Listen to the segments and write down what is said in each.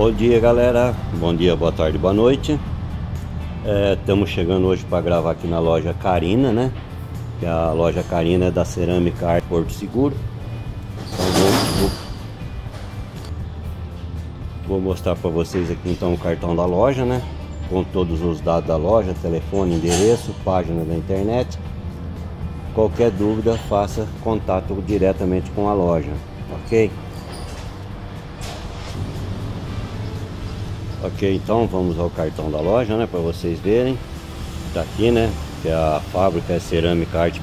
Bom dia galera, bom dia, boa tarde, boa noite Estamos é, chegando hoje para gravar aqui na loja Carina, né? Que a loja Carina é da Cerâmica Arte Porto Seguro Então vou, vou mostrar para vocês aqui então o cartão da loja, né? Com todos os dados da loja, telefone, endereço, página da internet Qualquer dúvida, faça contato diretamente com a loja, ok? Ok, então vamos ao cartão da loja, né, para vocês verem. Tá aqui, né, que é a fábrica é Cerâmica Arte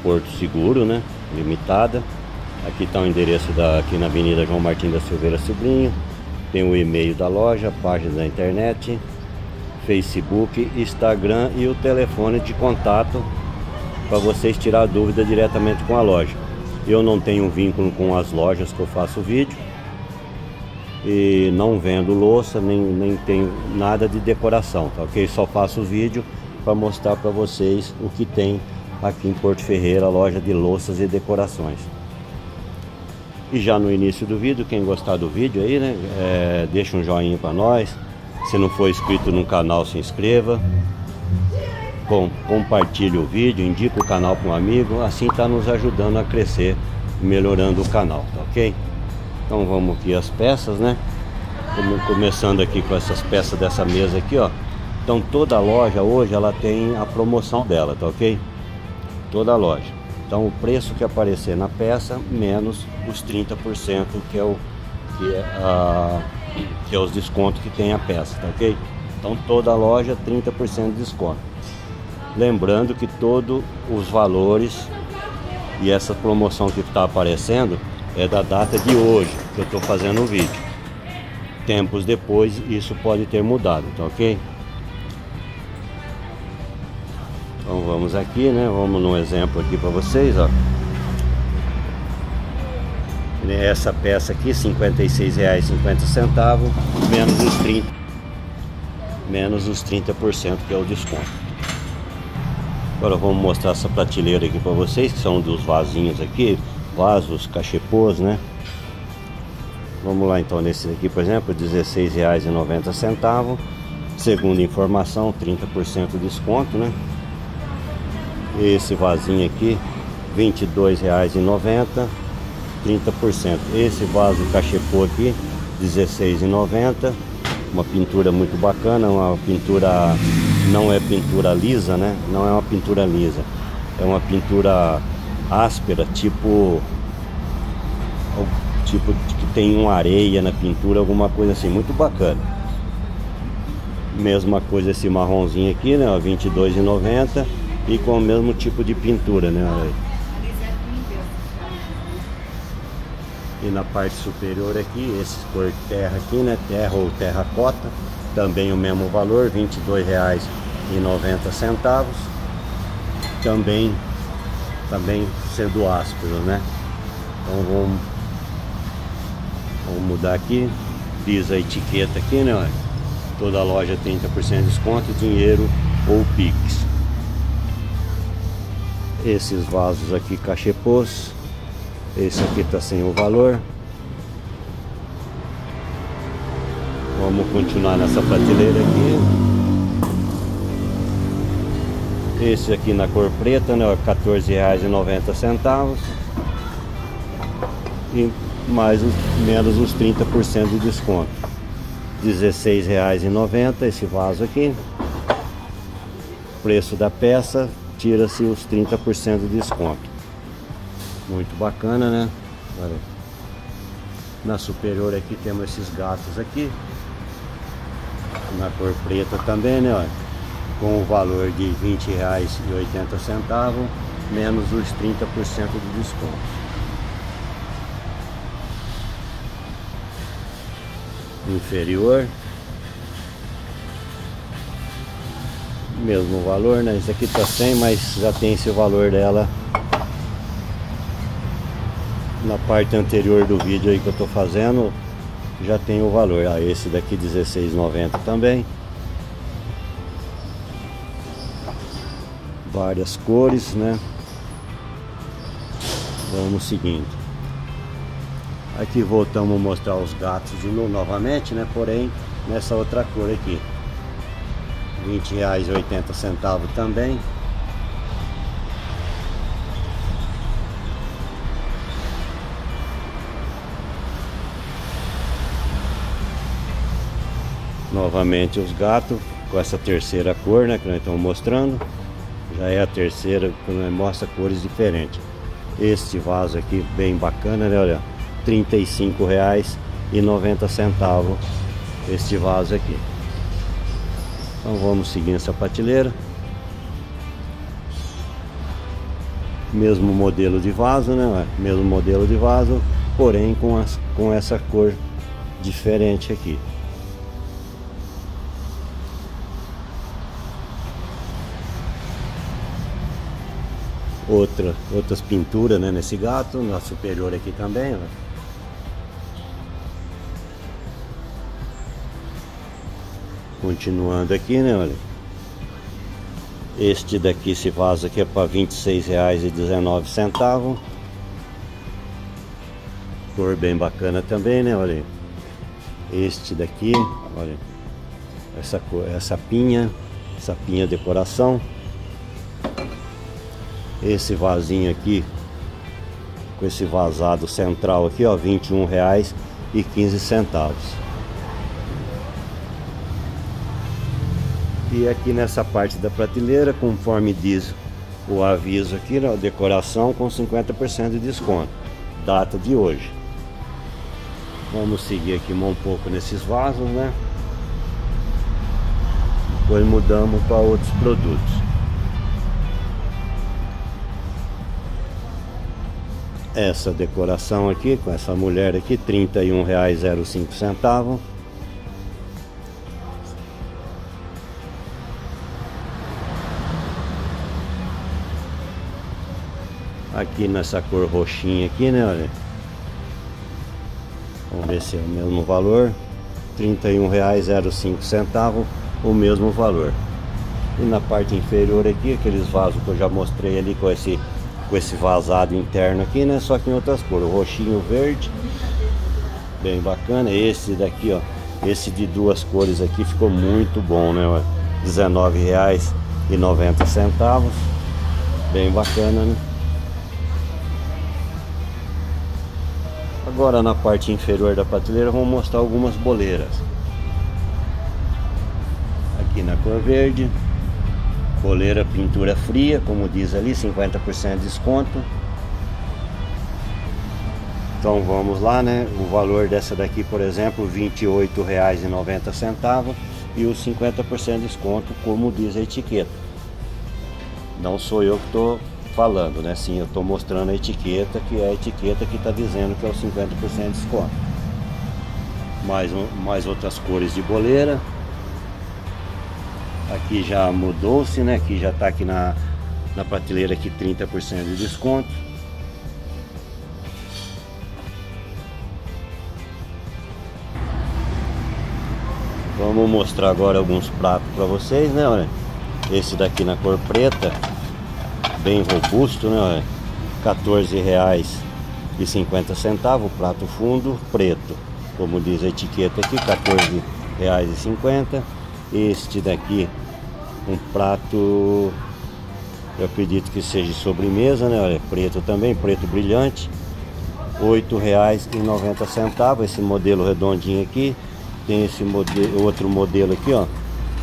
Porto Seguro, né, limitada. Aqui está o endereço da, aqui na Avenida João Martins da Silveira Sobrinho. Tem o e-mail da loja, página da internet, Facebook, Instagram e o telefone de contato para vocês tirar dúvida diretamente com a loja. Eu não tenho vínculo com as lojas que eu faço vídeo e não vendo louça, nem, nem tenho nada de decoração, tá ok? Só faço vídeo para mostrar para vocês o que tem aqui em Porto Ferreira, loja de louças e decorações. E já no início do vídeo, quem gostar do vídeo aí, né, é, deixa um joinha para nós. Se não for inscrito no canal, se inscreva. Com, compartilhe o vídeo, indique o canal para um amigo, assim está nos ajudando a crescer, melhorando o canal, tá ok? Então vamos aqui as peças, né? Começando aqui com essas peças dessa mesa aqui, ó. Então toda loja hoje ela tem a promoção dela, tá ok? Toda loja. Então o preço que aparecer na peça menos os 30% que é o que é, a, que é os descontos que tem a peça, tá ok? Então toda loja 30% de desconto. Lembrando que todos os valores e essa promoção que está aparecendo é da data de hoje que eu estou fazendo o vídeo. Tempos depois isso pode ter mudado, tá ok? Então vamos aqui, né? Vamos num exemplo aqui para vocês, ó. Essa peça aqui, R$ 56,50, menos os 30, menos os 30% que é o desconto. Agora vamos mostrar essa prateleira aqui para vocês, que são dos vasinhos aqui vasos, cachepôs, né? Vamos lá então nesse aqui, por exemplo, R$16,90. Segundo informação, 30% de desconto, né? Esse vasinho aqui, R$22,90, 30%. Esse vaso cachepô aqui, R$16,90. Uma pintura muito bacana, uma pintura não é pintura lisa, né? Não é uma pintura lisa. É uma pintura áspera, tipo tipo que tem uma areia na pintura, alguma coisa assim, muito bacana. Mesma coisa esse marronzinho aqui, né, 22,90 e com o mesmo tipo de pintura, né, E na parte superior aqui, esse cor terra aqui, né, terra ou terracota, também o mesmo valor, R$ 22,90. Também também sendo áspero, né? Então vamos, vamos mudar aqui, diz a etiqueta aqui, né? Toda loja 30% de desconto, dinheiro ou Pix. Esses vasos aqui cachepôs. Esse aqui tá sem o valor. Vamos continuar nessa prateleira aqui. Esse aqui na cor preta, né? R$14,90. E mais os, menos os 30% de desconto. R$16,90 esse vaso aqui. Preço da peça, tira-se os 30% de desconto. Muito bacana, né? Na superior aqui temos esses gatos aqui. Na cor preta também, né? Olha com o valor de R$ 20,80 menos os 30% de desconto. Inferior mesmo valor, né? Esse aqui tá 100, mas já tem esse valor dela na parte anterior do vídeo aí que eu tô fazendo já tem o valor. Ah, esse daqui 16,90 também. Várias cores, né? Vamos seguindo. Aqui voltamos a mostrar os gatos de novo, novamente, né? Porém, nessa outra cor aqui. R$ 20,80 também. Novamente os gatos com essa terceira cor, né? Que nós estamos mostrando. Já é a terceira que nós mostra cores diferentes. Este vaso aqui bem bacana, né? Olha, R$ 35,90 este vaso aqui. Então vamos seguir essa prateleira. Mesmo modelo de vaso, né? Mesmo modelo de vaso, porém com, as, com essa cor diferente aqui. Outra, outras pinturas né, nesse gato, na superior aqui também. Ó. Continuando aqui, né, olha. Este daqui, esse vaso aqui é para R$ 26,19. Cor bem bacana também, né, olha. Este daqui, olha. Essa, essa pinha, essa pinha decoração esse vasinho aqui com esse vazado central aqui, ó, 21 reais e 15 centavos. Aqui nessa parte da prateleira, conforme diz o aviso aqui, ó, decoração com 50% de desconto. Data de hoje. Vamos seguir aqui um pouco nesses vasos, né? Depois mudamos para outros produtos. Essa decoração aqui com essa mulher aqui, R$ 31,05. Aqui nessa cor roxinha aqui, né, olha. Vamos ver se é o mesmo valor. R$ 31,05, o mesmo valor. E na parte inferior aqui, aqueles vasos que eu já mostrei ali com esse com esse vazado interno aqui, né? Só que em outras cores, roxinho, verde, bem bacana. Esse daqui, ó, esse de duas cores aqui ficou muito bom, né? R$19,90, bem bacana, né? Agora na parte inferior da prateleira vamos mostrar algumas boleiras. Aqui na cor verde, Boleira pintura fria, como diz ali, 50% de desconto. Então vamos lá, né? O valor dessa daqui, por exemplo, R$ 28,90 e os 50% de desconto, como diz a etiqueta. Não sou eu que estou falando, né? Sim, eu estou mostrando a etiqueta, que é a etiqueta que está dizendo que é o 50% de desconto. Mais, mais outras cores de boleira. Aqui já mudou-se, né? Aqui já está aqui na, na prateleira aqui 30% de desconto. Vamos mostrar agora alguns pratos para vocês, né? Olha, esse daqui na cor preta, bem robusto, né? Olha, 14 reais e 50 centavos, prato fundo preto, como diz a etiqueta aqui, 14 reais e 50 este daqui, um prato, eu acredito que seja sobremesa, né? Olha, preto também, preto brilhante. R$ 8,90 esse modelo redondinho aqui. Tem esse modelo, outro modelo aqui, ó.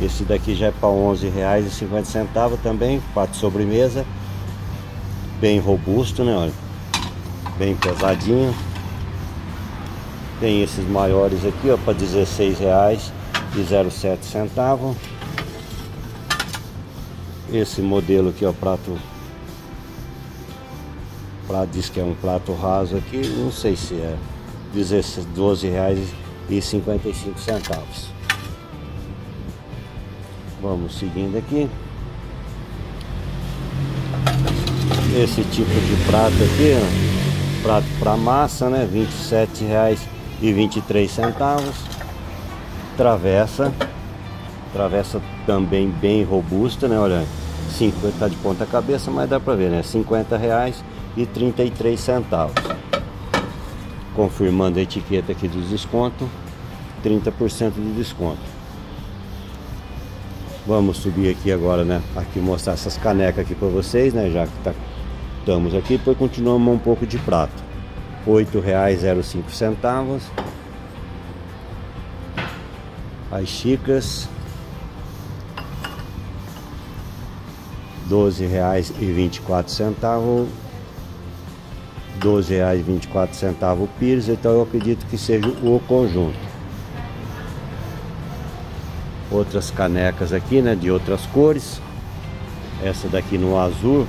Esse daqui já é para R$ 11,50 também, prato sobremesa. Bem robusto, né? Olha, bem pesadinho. Tem esses maiores aqui, ó, para R$ 16,00 e 07 centavo. Esse modelo aqui, ó, prato prato diz que é um prato raso aqui, não sei se é 12 reais e 55 centavos. Vamos seguindo aqui. Esse tipo de prato aqui, prato para massa, né, 27 reais e 23 centavos travessa. Travessa também bem robusta né olha 50 tá de ponta cabeça mas dá para ver né 50 reais e 33 centavos. Confirmando a etiqueta aqui do desconto 30% de desconto. Vamos subir aqui agora né aqui mostrar essas canecas aqui para vocês né já que tá, estamos aqui depois continuamos um pouco de prato. R$ 8,05 reais e vinte e quatro centavos o pires então eu acredito que seja o conjunto. Outras canecas aqui né de outras cores. Essa daqui no azul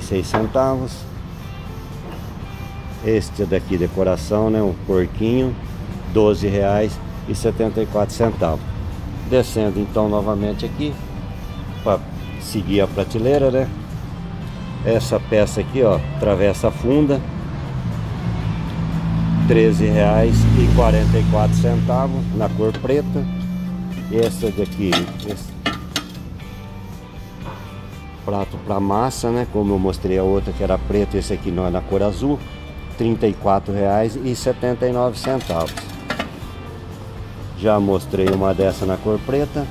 seis centavos. Este daqui decoração né um porquinho quatro centavos descendo então novamente aqui para seguir a prateleira, né? Essa peça aqui, ó, travessa funda, R$13,44 centavos na cor preta. Essa daqui, esse prato para massa, né? Como eu mostrei a outra que era preta, esse aqui não é na cor azul, R$34,79 centavos. Já mostrei uma dessa na cor preta,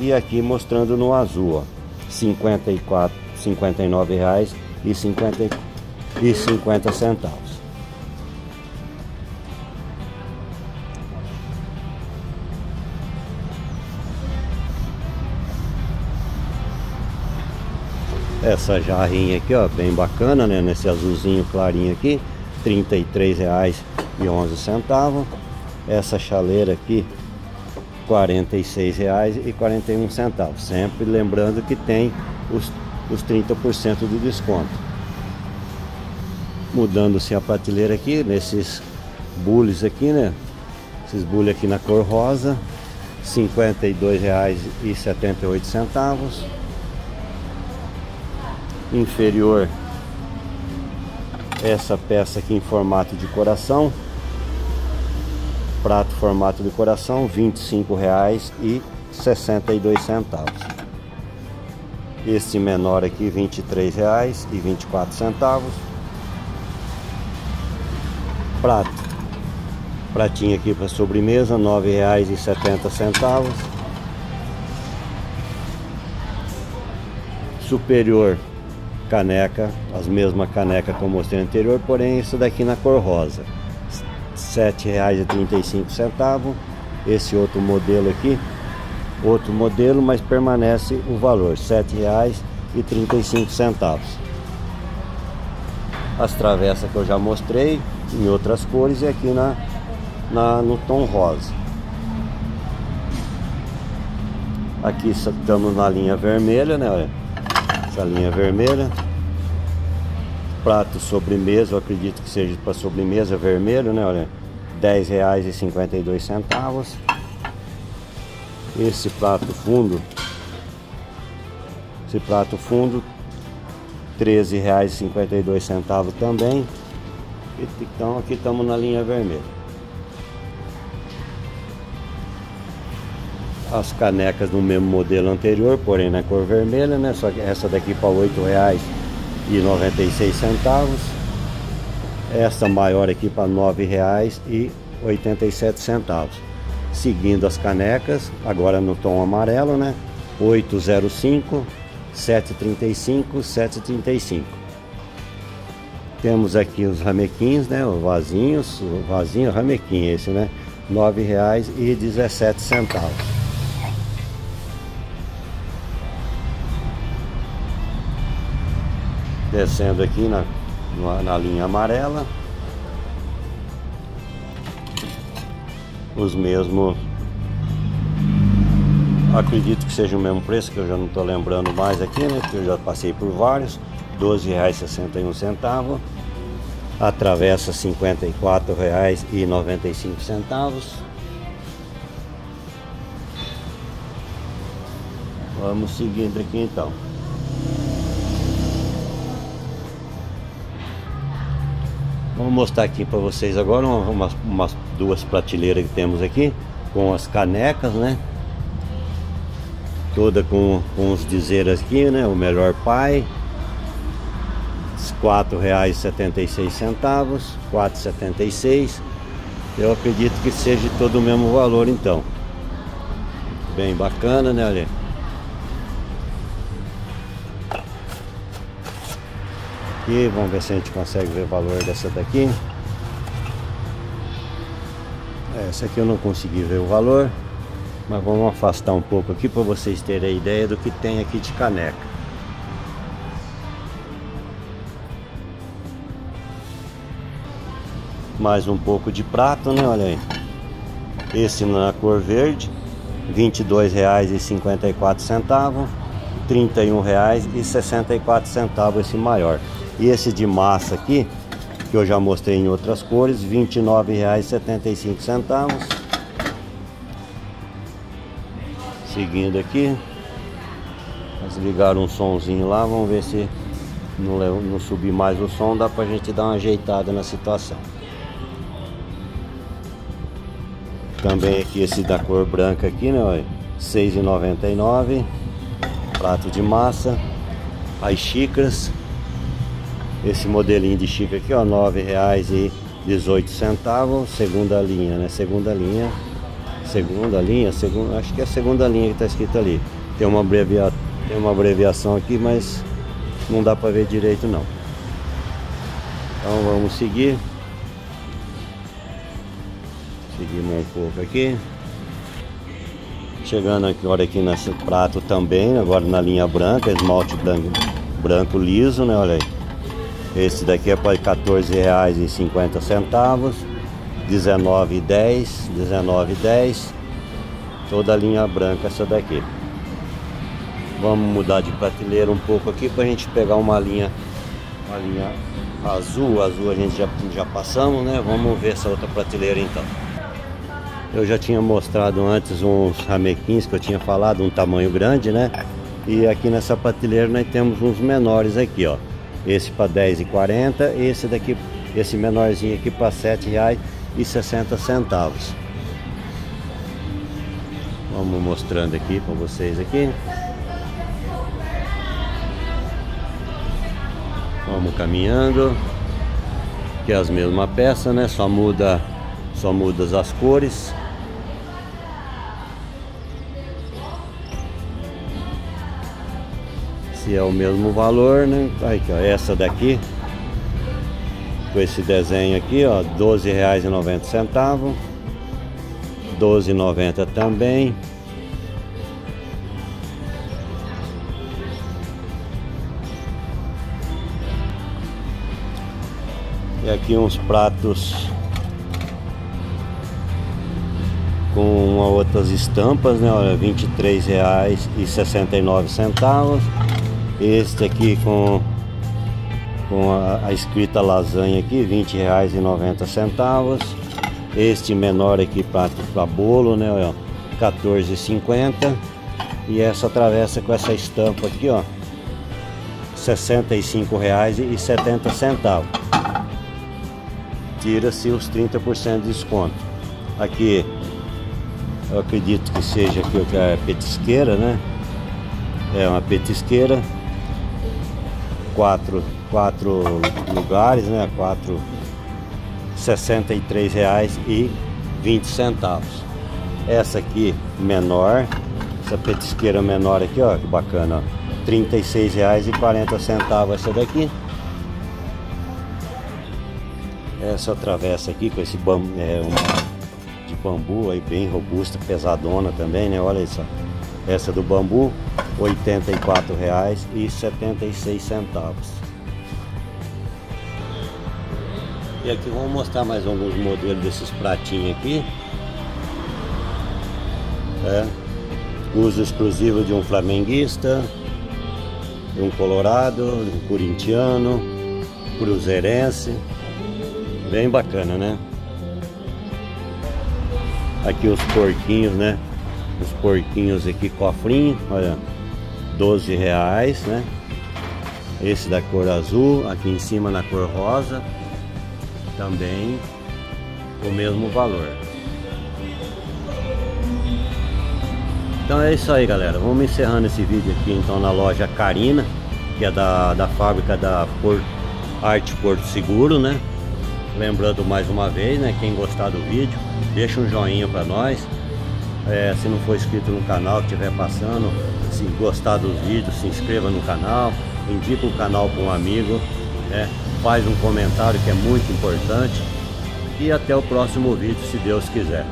e aqui mostrando no azul, ó, 54, 59 reais e 50 e 50 centavos. Essa jarrinha aqui, ó, bem bacana, né? Nesse azulzinho clarinho aqui, R$ reais e 11 centavos. Essa chaleira aqui, R$ 46,41. Sempre lembrando que tem os, os 30% de desconto. Mudando-se a prateleira aqui, nesses bullies aqui, né? Esses bullies aqui na cor rosa, R$ 52,78. Inferior, essa peça aqui em formato de coração, prato formato de coração, R$ 25,62. Este menor aqui, R$ 23,24. Prato. Pratinho aqui para sobremesa, R$ 9,70. Superior caneca, as mesmas canecas que eu mostrei anterior, porém isso daqui na cor rosa. R$ 7,35. Esse outro modelo aqui, outro modelo, mas permanece o valor, R$ 7,35. As travessas que eu já mostrei em outras cores e aqui na, na no tom rosa. Aqui estamos na linha vermelha, né? Olha, essa linha vermelha prato sobremesa, eu acredito que seja para sobremesa vermelho, né? Olha, R$ 10,52. Esse prato fundo, esse prato fundo, R$ 13,52 também. Então aqui estamos na linha vermelha. as canecas no mesmo modelo anterior, porém na cor vermelha, né? Só que essa daqui para R$ 8,96 essa maior aqui para R$ 9,87. Seguindo as canecas, agora no tom amarelo, né? 805, 735, 735. Temos aqui os ramequins, né? Os vasinhos, o vasinho ramequim esse, né? R$ 9,17. Descendo aqui na na linha amarela. Os mesmos acredito que seja o mesmo preço que eu já não estou lembrando mais aqui né que eu já passei por vários. R$ 12,61 a travessa R$ 54,95 vamos seguindo aqui então Vamos mostrar aqui para vocês agora umas, umas duas prateleiras que temos aqui com as canecas, né? Toda com, com os dizeres aqui, né? O melhor pai, setenta e seis eu acredito que seja todo o mesmo valor então bem bacana né ali aqui vamos ver se a gente consegue ver o valor dessa daqui é, essa aqui eu não consegui ver o valor mas vamos afastar um pouco aqui para vocês terem a ideia do que tem aqui de caneca mais um pouco de prato, né? Olha aí. Esse na cor verde, R$ 22,54, R$ 31,64 esse maior. E esse de massa aqui, que eu já mostrei em outras cores, R$ 29,75. Seguindo aqui, ligar um sonzinho lá, vamos ver se não, não subir mais o som, dá pra gente dar uma ajeitada na situação. Também aqui esse da cor branca aqui, né? Olha, 6,99. Prato de massa. As xícaras. Esse modelinho de xícara aqui, ó, R$ 9,18. Segunda linha, né? Segunda linha. Segunda linha, segunda, acho que é a segunda linha que está escrito ali. Tem uma, abrevia, tem uma abreviação aqui, mas não dá para ver direito não. Então vamos seguir. Seguimos um pouco aqui. Chegando olha aqui nesse prato também, agora na linha branca, esmalte branco, branco liso, né? Olha aí. Esse daqui é para R$14,50, R$19,10, R$19,10. Toda a linha branca essa daqui. Vamos mudar de prateleira um pouco aqui para a gente pegar uma linha, uma linha azul. Azul a gente já, já passamos, né? Vamos ver essa outra prateleira então. Eu já tinha mostrado antes uns ramequins que eu tinha falado, um tamanho grande, né? E aqui nessa prateleira nós temos uns menores aqui, ó. Esse para R$10,40, esse daqui, esse menorzinho aqui para R$7,60. Vamos mostrando aqui para vocês aqui. Vamos caminhando. Que é as mesmas peças, né? Só muda, só muda as cores. Se é o mesmo valor, né? Aqui, ó, essa daqui com esse desenho aqui, ó, R$12,90 12,90 também E aqui uns pratos com outras estampas, né? Olha, R$23,69 este aqui com, com a, a escrita lasanha aqui, R$ reais e noventa centavos. Este menor aqui para bolo, né? Ó, 14,50. E essa travessa com essa estampa aqui, ó, R$ 65,70. Tira-se os 30% de desconto. Aqui, eu acredito que seja aqui o que é petisqueira, né? É uma petisqueira quatro, quatro lugares, né? Quatro, três reais e vinte centavos. Essa aqui menor, essa petisqueira menor aqui, ó, que bacana, quarenta centavos essa daqui. Essa travessa aqui com esse bambu, é uma de bambu aí bem robusta, pesadona também, né? Olha isso. Essa do bambu, R$ 84,76. E aqui vamos mostrar mais alguns modelos desses pratinhos aqui. É. Uso exclusivo de um flamenguista, de um colorado, de um corintiano, cruzeirense. Bem bacana, né? Aqui os porquinhos, né? Os porquinhos aqui, cofrinho, olha, 12 reais, né? Esse da cor azul, aqui em cima na cor rosa, também o mesmo valor. Então é isso aí galera, vamos encerrando esse vídeo aqui então na loja Carina, que é da, da fábrica da Por, Arte Porto Seguro, né? Lembrando mais uma vez, né? Quem gostar do vídeo, deixa um joinha para nós. É, se não for inscrito no canal, estiver passando, se gostar dos vídeos, se inscreva no canal, indica o canal para um amigo, né? faz um comentário que é muito importante. E até o próximo vídeo, se Deus quiser.